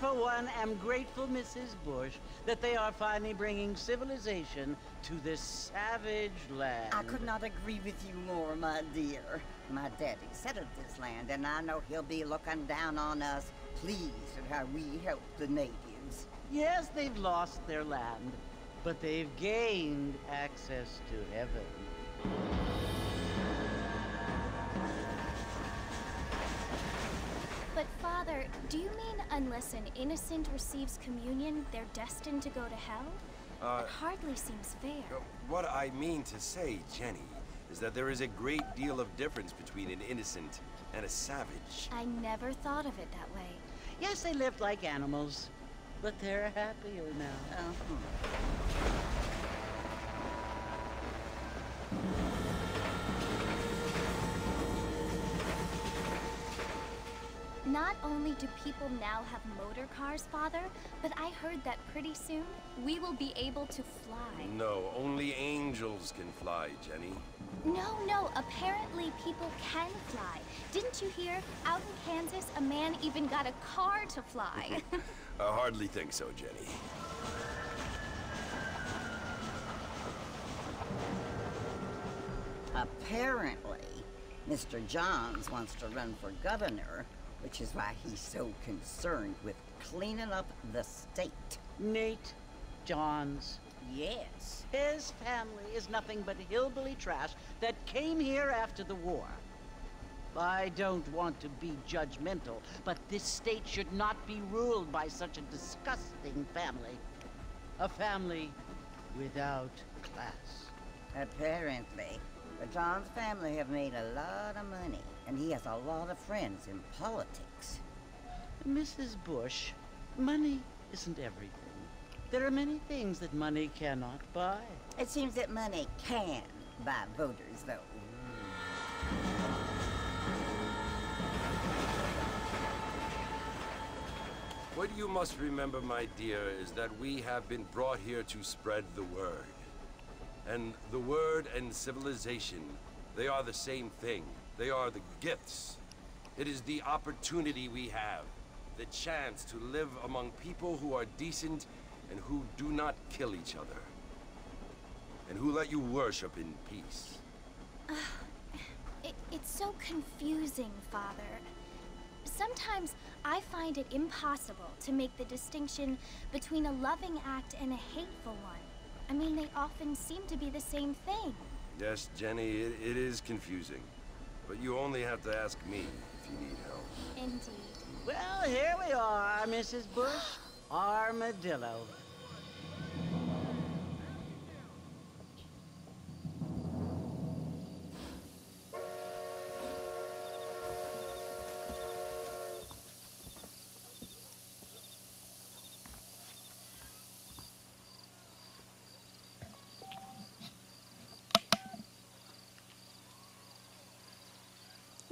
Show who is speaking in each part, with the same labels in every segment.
Speaker 1: for one, am grateful, Mrs. Bush, that they are finally bringing civilization to this savage land.
Speaker 2: I could not agree with you more, my dear. My daddy settled this land, and I know he'll be looking down on us, pleased at how we help the natives.
Speaker 1: Yes, they've lost their land, but they've gained access to heaven.
Speaker 3: But Father, do you mean unless an innocent receives communion, they're destined to go to hell?
Speaker 4: Uh,
Speaker 3: It hardly seems fair.
Speaker 4: What I mean to say, Jenny, is that there is a great deal of difference between an innocent and a savage.
Speaker 3: I never thought of it that way.
Speaker 1: Yes, they lived like animals, but they're happier now.
Speaker 2: Uh-huh.
Speaker 3: Not only do people now have motor cars, Father, but I heard that pretty soon we will be able to fly.
Speaker 4: No, only angels can fly, Jenny.
Speaker 3: No, no, apparently people can fly. Didn't you hear? Out in Kansas, a man even got a car to fly.
Speaker 4: I hardly think so, Jenny.
Speaker 2: Apparently, Mr. Johns wants to run for governor, which is why he's so concerned with cleaning up the state.
Speaker 1: Nate Johns.
Speaker 2: Yes.
Speaker 1: His family is nothing but hillbilly trash that came here after the war. I don't want to be judgmental, but this state should not be ruled by such a disgusting family. A family without class.
Speaker 2: Apparently. The Johns family have made a lot of money, and he has a lot of friends in politics.
Speaker 1: Mrs. Bush, money isn't everything. There are many things that money cannot buy.
Speaker 2: It seems that money can buy voters, though.
Speaker 4: What you must remember, my dear, is that we have been brought here to spread the word. And the word and civilization, they are the same thing. They are the gifts. It is the opportunity we have, the chance to live among people who are decent and who do not kill each other. And who let you worship in peace.
Speaker 3: It, it's so confusing, Father. Sometimes I find it impossible to make the distinction between a loving act and a hateful one. I mean, they often seem to be the same thing.
Speaker 4: Yes, Jenny, it, it is confusing. But you only have to ask me if you need help.
Speaker 3: Indeed.
Speaker 1: Well, here we are, Mrs. Bush. Armadillo.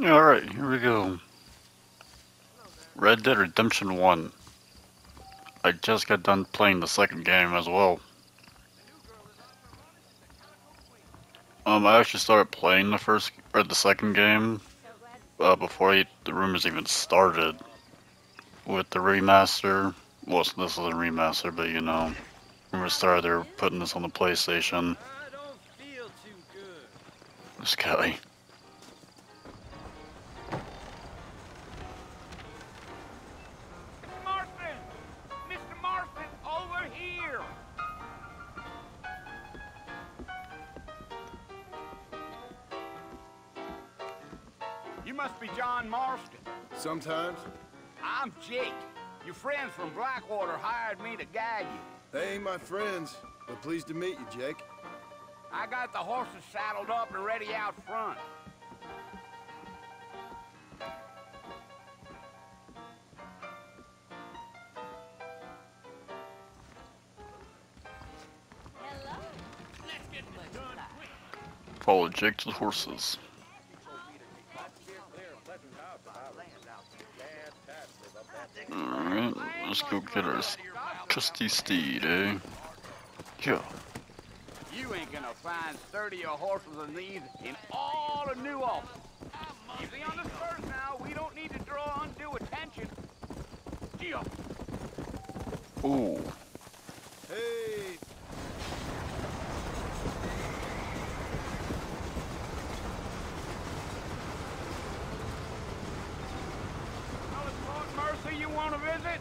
Speaker 5: Alright, here we go. Red Dead Redemption 1. I just got done playing the second game as well. Um, I actually started playing the first, or the second game, uh, before I, the rumors even started. With the remaster, well, this is a remaster, but you know, rumors started they were putting this on the PlayStation. This guy.
Speaker 6: Jake. Your friends from Blackwater hired me to guide you.
Speaker 7: They ain't my friends, but pleased to meet you, Jake.
Speaker 6: I got the horses saddled up and ready out front.
Speaker 5: Follow Jake to the horses. Alright, let's go get our trusty steed, eh? Yeah.
Speaker 6: You ain't gonna find sturdier horses than these in all of New see, on the spurs now, we don't need to draw undue attention. Gee.
Speaker 5: Ooh.
Speaker 7: Hey,
Speaker 6: Well, it's Fort Mercer you want to visit?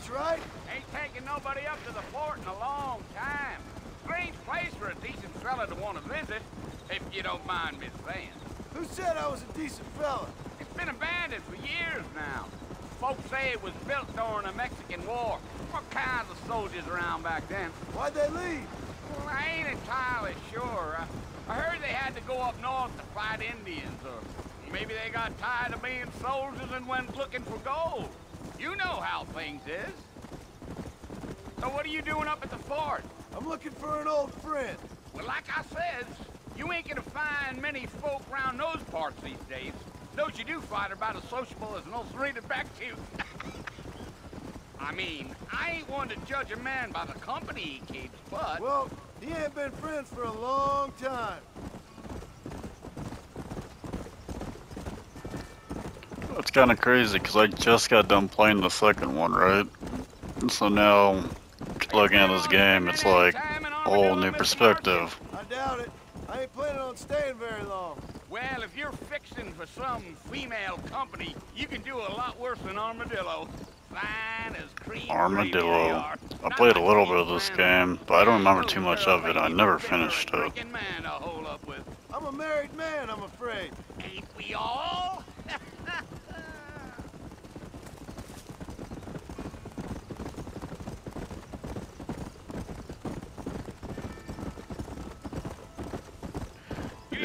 Speaker 7: that's right.
Speaker 6: Ain't taking nobody up to the fort in a long time. Strange place for a decent fella to want to visit, if you don't mind me saying.
Speaker 7: Who said I was a decent fella?
Speaker 6: It's been abandoned for years now. Folks say it was built during the Mexican War. What kinds of soldiers around back then?
Speaker 7: Why'd they leave?
Speaker 6: Well, I ain't entirely sure. I, I heard they had to go up north to fight Indians, or maybe they got tired of being soldiers and went looking for gold. You know how things is. So what are you doing up at the fort?
Speaker 7: I'm looking for an old friend.
Speaker 6: Well, like I said, you ain't gonna find many folk around those parts these days. Those you do find are about as sociable as an old serrated back tooth. I mean, I ain't one to judge a man by the company he keeps, but...
Speaker 7: Well, he ain't been friends for a long time.
Speaker 5: That's kind of crazy because I just got done playing the second one, right? So now, looking at this game, it's like a whole new perspective.
Speaker 7: I doubt it. I ain't planning on staying very long.
Speaker 6: Well, if you're fixing for some female company, you can do a lot worse than Armadillo. Fine as cream
Speaker 5: Armadillo. I played a little bit of this game, but I don't remember too much of it. I never
Speaker 6: with them or a
Speaker 5: finished it.
Speaker 6: drinking man to hole up with.
Speaker 7: I'm a married man, I'm afraid.
Speaker 6: Ain't we all?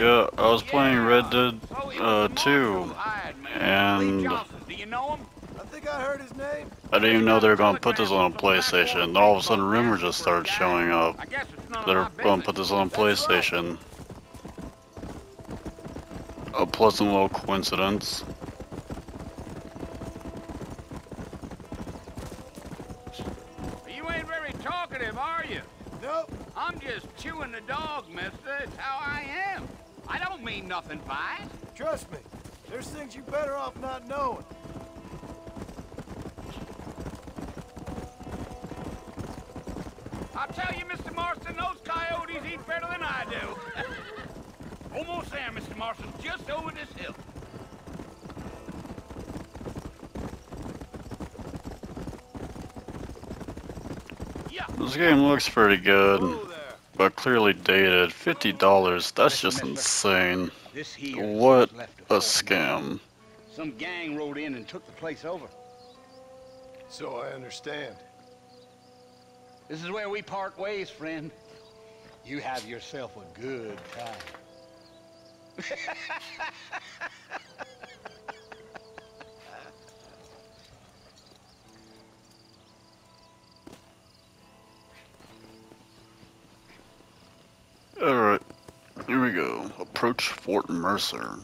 Speaker 5: Yeah, I was playing Red Dead uh, 2,
Speaker 6: who hired me. Lee
Speaker 5: and?
Speaker 7: I
Speaker 5: didn't even know they were going to put this on PlayStation. Then all of a sudden, rumors just started showing up. They're going to put this on PlayStation. A pleasant little coincidence.
Speaker 6: You ain't very talkative, are you?
Speaker 7: Nope.
Speaker 6: I'm just chewing the dog, mister. It's how I am. I don't mean nothing by it.
Speaker 7: Trust me. There's things you're better off not knowing.
Speaker 6: I'll tell you, Mr. Marston, those coyotes eat better than I do. Almost there, Mr. Marston. Just over this hill.
Speaker 5: This game looks pretty good,
Speaker 7: Whoa there.
Speaker 5: But clearly dated. $50, that's just insane.
Speaker 6: This here is
Speaker 5: What
Speaker 6: what's left of
Speaker 5: a scam.
Speaker 6: Some gang rode in and took the place over.
Speaker 7: So I understand.
Speaker 6: This is where we part ways, friend. You have yourself a good time.
Speaker 5: here we go. Approach Fort Mercer.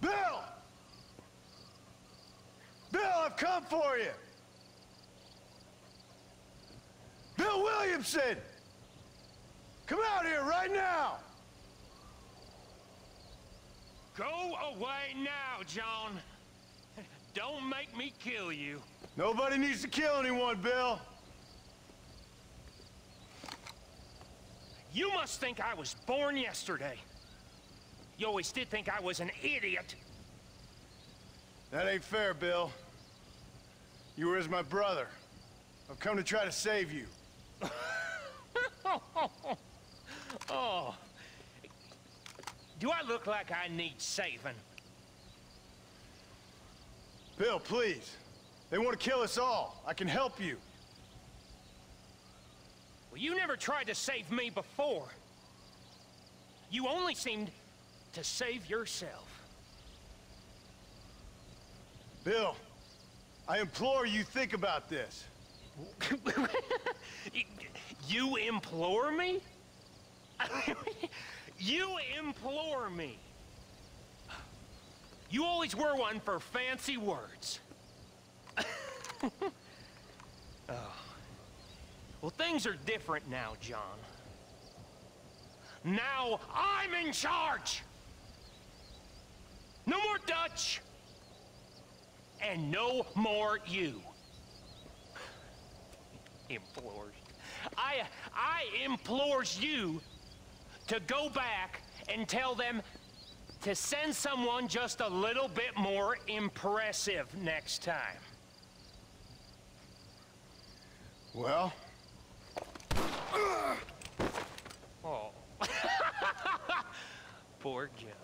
Speaker 7: Bill! Bill, I've come for you! Bill Williamson! Come out here right now!
Speaker 8: Go away now, John. Don't make me kill you.
Speaker 7: Nobody needs to kill anyone, Bill.
Speaker 8: You must think I was born yesterday. You always did think I was an idiot.
Speaker 7: That ain't fair, Bill. You were as my brother. I've come to try to save you.
Speaker 8: oh. Do I look like I need saving?
Speaker 7: Bill, please. They want to kill us all. I can help you.
Speaker 8: Well, you never tried to save me before. You only seemed to save yourself.
Speaker 7: Bill, I implore you think about this.
Speaker 8: you implore me? you implore me? You always were one for fancy words. oh. Well, things are different now, John. Now I'm in charge! No more Dutch! And no more you. Implores. I, I implores you to go back and tell them to send someone just a little bit more impressive next time.
Speaker 7: Well?
Speaker 8: Oh. Poor John.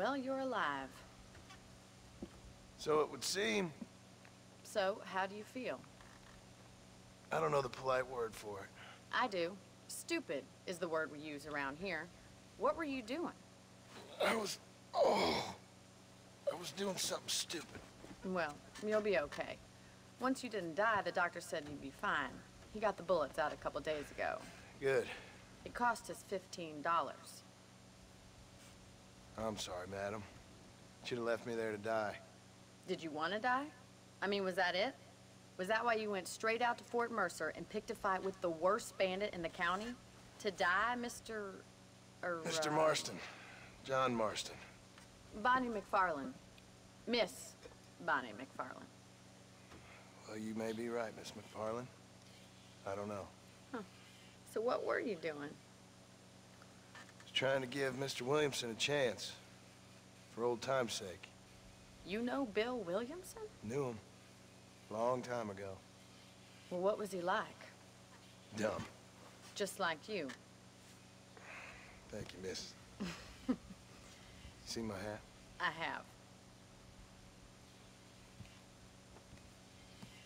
Speaker 9: Well, you're alive.
Speaker 7: So it would seem.
Speaker 9: So, how do you feel?
Speaker 7: I don't know the polite word for it.
Speaker 9: I do. Stupid is the word we use around here. What were you doing?
Speaker 7: I was... Oh... I was doing something stupid.
Speaker 9: Well, you'll be okay. Once you didn't die, the doctor said you'd be fine. He got the bullets out a couple days ago.
Speaker 7: Good.
Speaker 9: It cost us $15.
Speaker 7: I'm sorry, madam. Should have left me there to die.
Speaker 9: Did you want to die? I mean, was that it? Was that why you went straight out to Fort Mercer and picked a fight with the worst bandit in the county? To die, Mr. Er,
Speaker 7: Mr.
Speaker 9: uh,
Speaker 7: Marston. John Marston.
Speaker 9: Bonnie McFarland. Miss Bonnie McFarland.
Speaker 7: Well, you may be right, Miss McFarland. I don't know. Huh.
Speaker 9: So what were you doing?
Speaker 7: Trying to give Mr. Williamson a chance. For old time's sake.
Speaker 9: You know Bill Williamson?
Speaker 7: Knew him. Long time ago.
Speaker 9: Well, what was he like?
Speaker 7: Dumb.
Speaker 9: Just like you.
Speaker 7: Thank you, miss. See my hat?
Speaker 9: I have.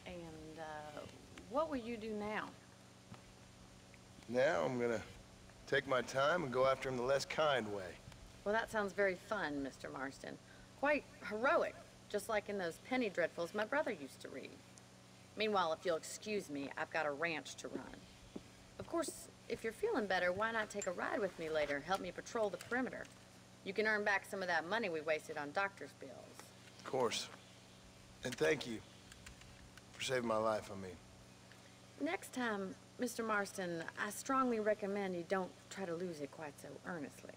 Speaker 9: And, uh, what will you do now?
Speaker 7: Now I'm gonna take my time and go after him the less kind way.
Speaker 9: Well, that sounds very fun, Mr. Marston. Quite heroic, just like in those penny dreadfuls my brother used to read. Meanwhile, if you'll excuse me, I've got a ranch to run. Of course, if you're feeling better, why not take a ride with me later? Help me patrol the perimeter. You can earn back some of that money we wasted on doctor's bills.
Speaker 7: Of course. And thank you. For saving my life, I mean.
Speaker 9: Next time, Mr. Marston, I strongly recommend you don't try to lose it quite so earnestly.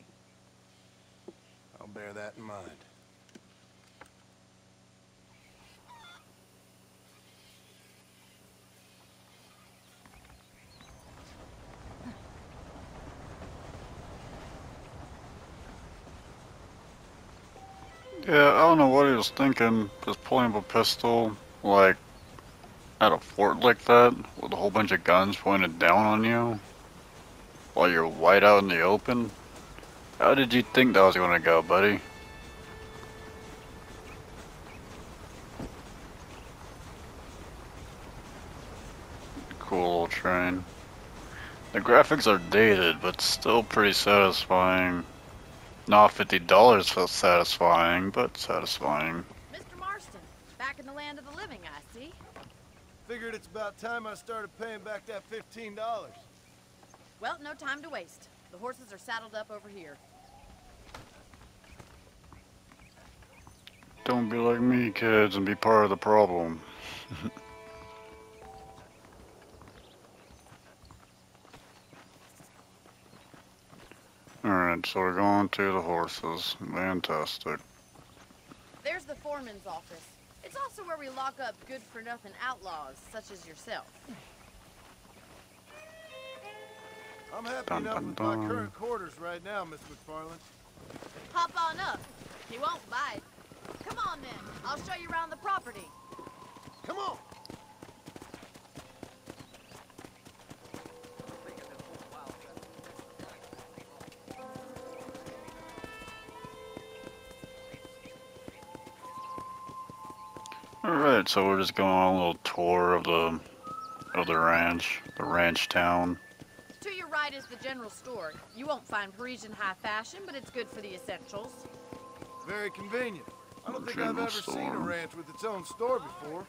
Speaker 7: I'll bear that in mind.
Speaker 5: Yeah, I don't know what he was thinking, just pulling up a pistol, like, at a fort like that, with a whole bunch of guns pointed down on you, while you're wide out in the open. How did you think that was gonna go, buddy? Cool little train. The graphics are dated, but still pretty satisfying. Not $50 felt satisfying, but satisfying.
Speaker 9: Mr. Marston, back in the land of the living, I see.
Speaker 7: Figured it's about time I started paying back that $15.
Speaker 9: Well, no time to waste. The horses are saddled up over here.
Speaker 5: Don't be like me, kids, and be part of the problem. Alright. Alright, so we're going to the horses. Fantastic.
Speaker 9: There's the foreman's office. It's also where we lock up good-for-nothing outlaws, such as yourself.
Speaker 7: I'm happy
Speaker 5: Dun,
Speaker 7: enough
Speaker 5: dun,
Speaker 7: with my current quarters right now, Miss McFarland.
Speaker 9: Hop on up. He won't bite. Come on, then. I'll show you around the property.
Speaker 7: Come on!
Speaker 5: Alright, so we're just going on a little tour of the of the ranch, the ranch town.
Speaker 9: To your right is the general store. You won't find Parisian high fashion, but it's good for the essentials.
Speaker 7: Very convenient. I don't think I've
Speaker 5: General
Speaker 7: ever seen a ranch with its own store before.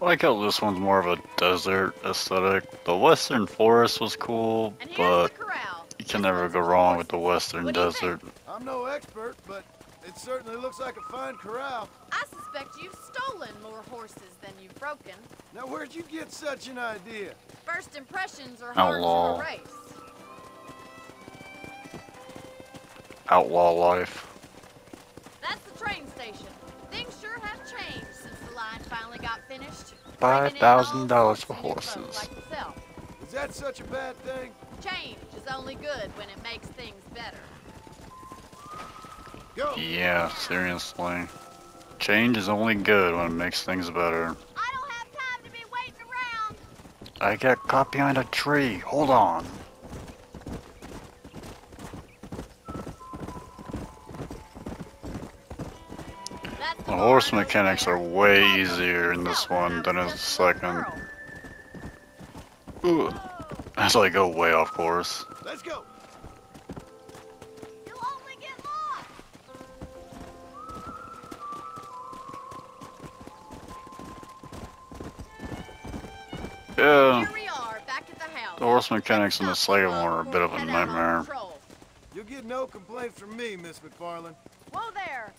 Speaker 5: I like how this one's more of a desert aesthetic. The western forest was cool, but you can never go wrong with the western
Speaker 9: What do you
Speaker 5: desert.
Speaker 7: I'm no expert, but it certainly looks like a fine corral.
Speaker 9: I suspect you've stolen more horses than you've broken.
Speaker 7: Now, where'd you get such an idea?
Speaker 9: First impressions are hard
Speaker 5: Outlaw.
Speaker 9: to erase.
Speaker 5: Outlaw life.
Speaker 9: That's the train station. Things sure have changed since the line finally got finished.
Speaker 5: Five
Speaker 9: Bringing in
Speaker 5: thousand
Speaker 9: all
Speaker 5: dollars for
Speaker 9: of new folks
Speaker 5: horses.
Speaker 9: Like.
Speaker 7: Is that such a bad thing?
Speaker 9: Change is only good when it makes things better.
Speaker 7: Go!
Speaker 5: Yeah, seriously. Change is only good when it makes things better.
Speaker 9: I don't have time to be waiting around.
Speaker 5: I got caught behind a tree. Hold on. The horse mechanics are way easier in this one than in the
Speaker 9: just a little
Speaker 5: second.
Speaker 9: girl.
Speaker 5: Ooh. As I go way off course.
Speaker 9: House.
Speaker 5: mechanics in the
Speaker 9: Let's
Speaker 5: second one are a bit of a
Speaker 9: head out on
Speaker 5: nightmare.
Speaker 7: You'll get no complaints from me, Miss McFarland.
Speaker 9: Whoa there.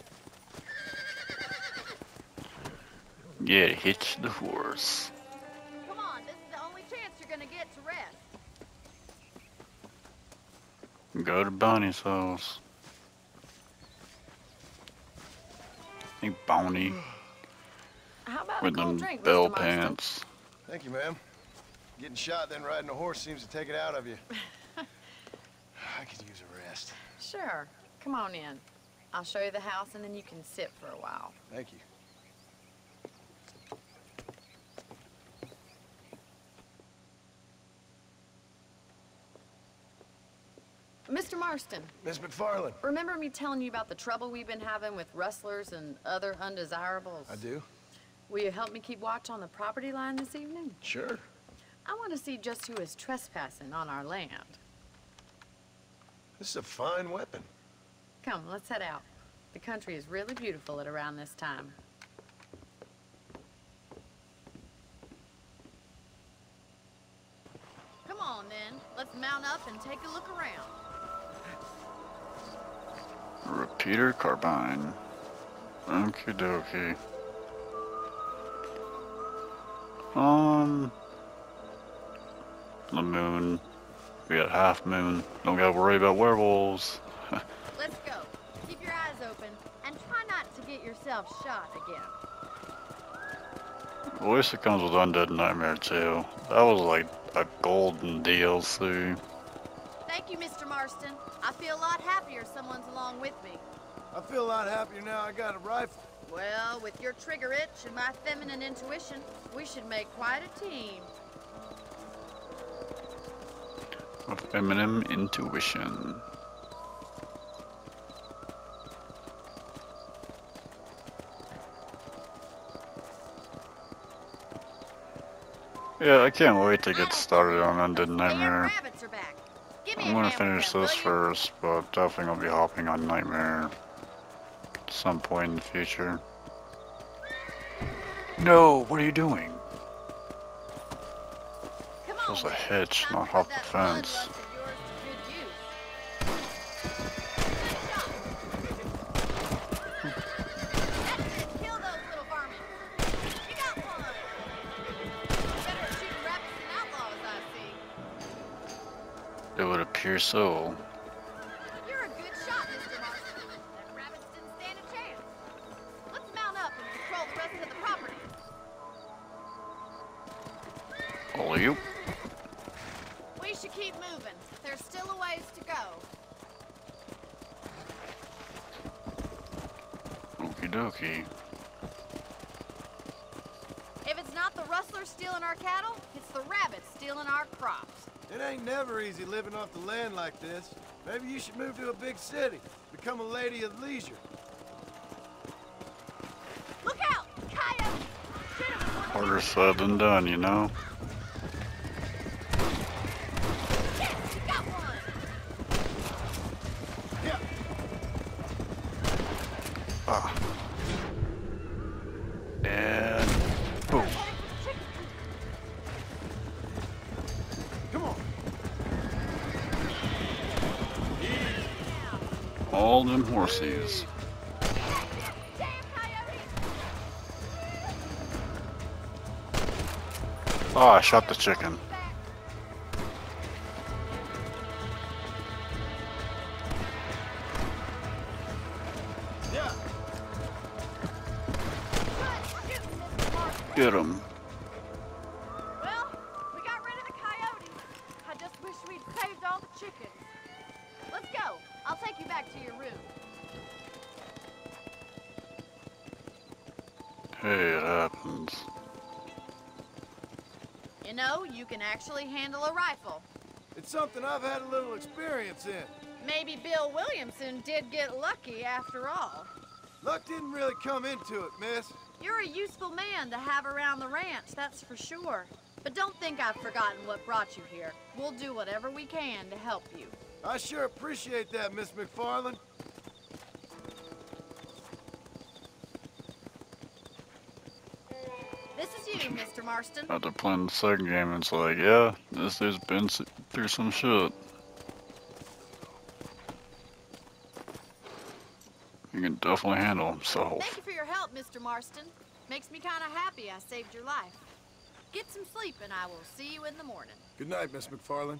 Speaker 5: Yeah, hitch the horse.
Speaker 9: Come on, this is the only chance you're gonna get to rest.
Speaker 5: Go to Bonnie's house. I think Bonnie
Speaker 10: How about
Speaker 5: with
Speaker 10: a
Speaker 5: them
Speaker 10: drink,
Speaker 5: bell
Speaker 10: Mr.
Speaker 5: Pants.
Speaker 7: Thank you, ma'am. Getting shot then riding a horse seems to take it out of you. I could use a rest.
Speaker 10: Sure. Come on in. I'll show you the house and then you can sit for a while.
Speaker 7: Thank you.
Speaker 10: Mr. Marston,
Speaker 7: Miss McFarland.
Speaker 10: remember me telling you about the trouble we've been having with rustlers and other undesirables?
Speaker 7: I do?
Speaker 10: Will you help me keep watch on the property line this evening?
Speaker 7: Sure.
Speaker 10: I want to see just who is trespassing on our land.
Speaker 7: This is a fine weapon.
Speaker 10: Come, let's head out. The country is really beautiful at around this time.
Speaker 9: Come on then, let's mount up and take a look around.
Speaker 5: Repeater carbine. Okie dokie. Um. The moon. We got half moon. Don't gotta worry about werewolves.
Speaker 9: Let's go. Keep your eyes open and try not to get yourself shot again.
Speaker 5: At least it comes with Undead Nightmare too. That was like a golden DLC.
Speaker 9: Thank you, Mr. Marston. I feel a lot happier someone's along with me.
Speaker 7: I feel a lot happier now I got a rifle.
Speaker 9: Well, with your trigger itch and my feminine intuition, we should make quite a team.
Speaker 5: A feminine intuition. Yeah, I can't wait to get started on Undead Nightmare.
Speaker 9: rabbits are back. Give me
Speaker 5: I'm gonna finish this first, but definitely gonna be hopping on Nightmare at some point in the future. No, what are you doing? Was a hitch, not hop the fence.
Speaker 9: it.
Speaker 5: would appear
Speaker 7: little like this. Maybe you should move to a big city. Become a lady of leisure.
Speaker 9: Look out! Coyote! Shoot 'em before they
Speaker 5: Harder said than done, you know?
Speaker 9: Yes, you got one!
Speaker 7: Yeah.
Speaker 5: Ah. All
Speaker 9: coyote!
Speaker 5: Oh, I shot the chicken. Get him.
Speaker 9: Well, we got rid of the coyotes. I just wish we'd saved all the chickens. Let's go. I'll take you back to your room.
Speaker 5: Hey, it happens.
Speaker 9: You know, you can actually handle a rifle.
Speaker 7: It's something I've had a little experience in.
Speaker 9: Maybe Bill Williamson did get lucky after all.
Speaker 7: Luck didn't really come into it, miss.
Speaker 9: You're a useful man to have around the ranch, that's for sure. But don't think I've forgotten what brought you here. We'll do whatever we can to help you.
Speaker 7: I sure appreciate that, Miss McFarland.
Speaker 9: This is you, Mr. Marston.
Speaker 5: After playing the second game, it's like, yeah, this dude's been through some shit. He can definitely handle himself.
Speaker 9: Thank you for your help, Mr. Marston. Makes me kind of happy I saved your life. Get some sleep and I will see you in the morning.
Speaker 7: Good night, Miss McFarland.